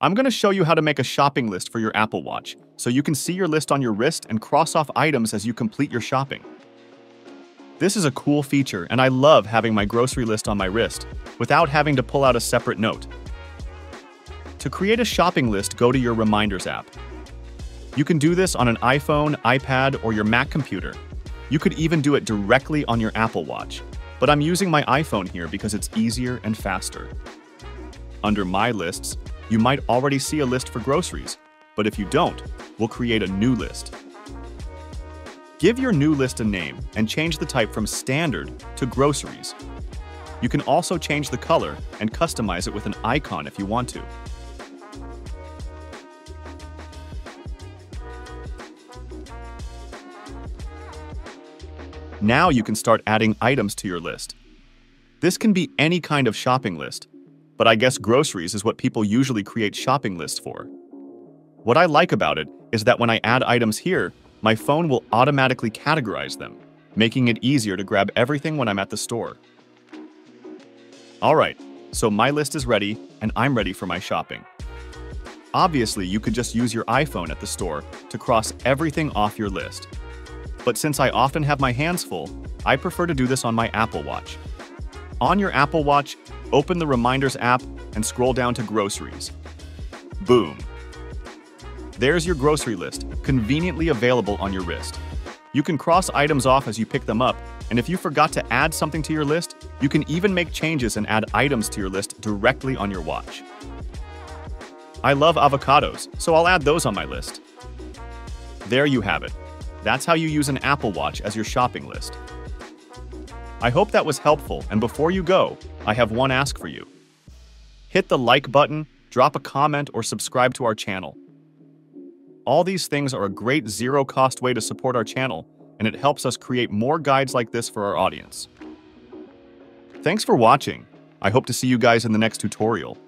I'm going to show you how to make a shopping list for your Apple Watch, so you can see your list on your wrist and cross off items as you complete your shopping. This is a cool feature, and I love having my grocery list on my wrist, without having to pull out a separate note. To create a shopping list, go to your Reminders app. You can do this on an iPhone, iPad, or your Mac computer. You could even do it directly on your Apple Watch, but I'm using my iPhone here because it's easier and faster. Under My Lists, you might already see a list for groceries, but if you don't, we'll create a new list. Give your new list a name and change the type from standard to groceries. You can also change the color and customize it with an icon if you want to. Now you can start adding items to your list. This can be any kind of shopping list, but I guess groceries is what people usually create shopping lists for. What I like about it is that when I add items here, my phone will automatically categorize them, making it easier to grab everything when I'm at the store. Alright, so my list is ready, and I'm ready for my shopping. Obviously, you could just use your iPhone at the store to cross everything off your list, but since I often have my hands full, I prefer to do this on my Apple Watch. On your Apple Watch, open the Reminders app and scroll down to Groceries. Boom. There's your grocery list, conveniently available on your wrist. You can cross items off as you pick them up, and if you forgot to add something to your list, you can even make changes and add items to your list directly on your watch. I love avocados, so I'll add those on my list. There you have it. That's how you use an Apple Watch as your shopping list. I hope that was helpful, and before you go, I have one ask for you. Hit the like button, drop a comment, or subscribe to our channel. All these things are a great zero-cost way to support our channel, and it helps us create more guides like this for our audience. Thanks for watching. I hope to see you guys in the next tutorial.